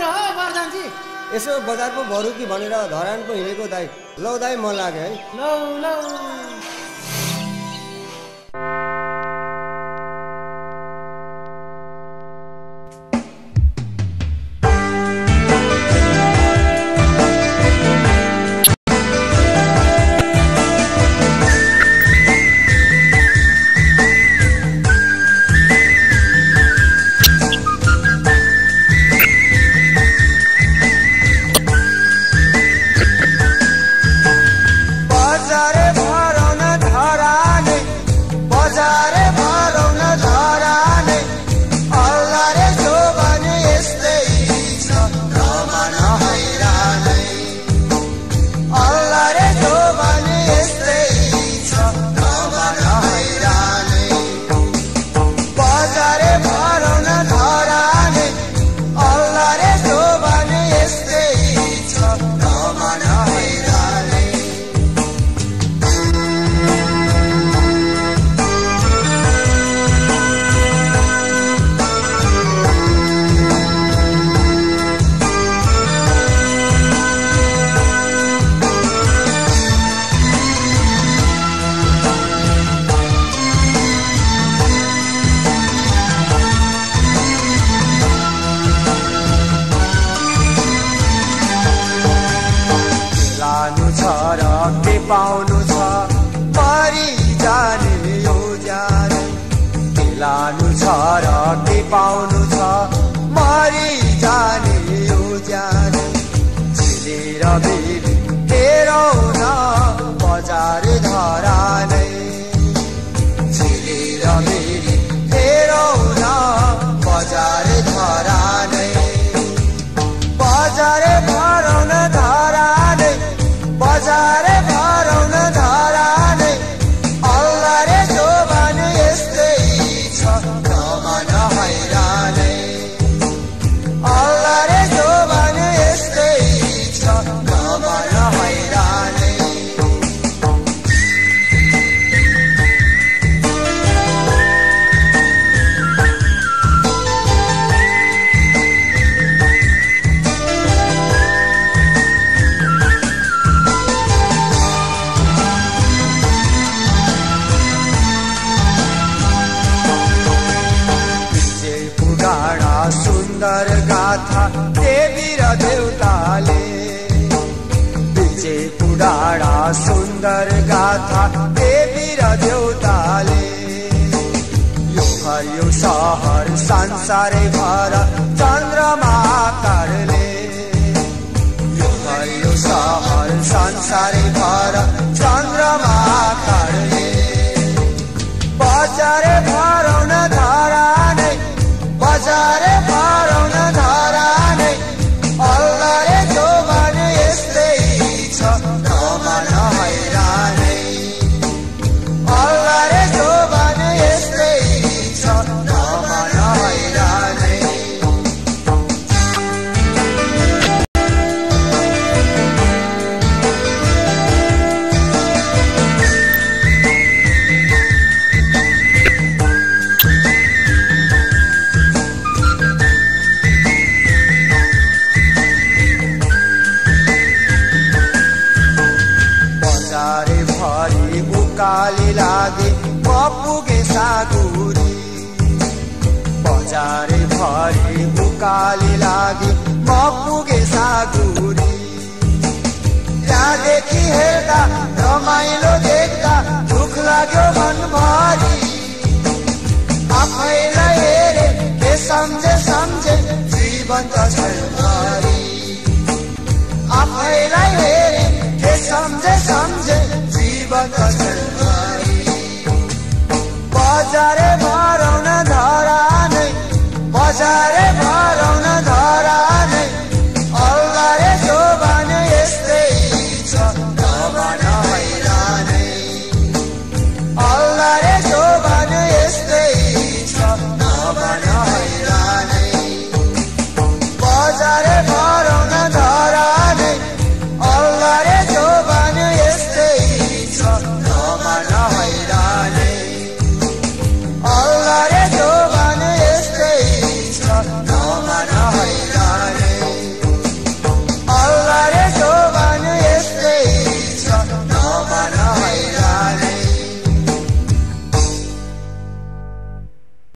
रह बजार यसो बजारको भरुकी भनेर धरानको हिँडेको दाई लौ दाई मन लाग्यो है। लौ लौ। पाउनु छ। परि जाने यो जाने के लानु छ र के पाउनु छ? मरि जाने यो जाने छिलेर बेली हेरौ न बजार धरानै गाथा देवी र देउताले विजय पुराणा सुन्दर गाथा, देवी र देउताले यो हरियो सहर संसारै भर चन्द्रमा आकारले यो हरियो सहर संसारै भर चन्द्रमा आकारले बजारे बजारे भरि उकाली लागे पपुगे सागुरी। बजारे भरि उकाली लागे मपुगे सागुरी। त्यहाँदेखि हेर्दा रमाइलो देख्दा दुख लाग्यो मनभरि आफैलाई हेरे के सम्झे सम्झे जीवन त आफैलाई हेरे bangkali.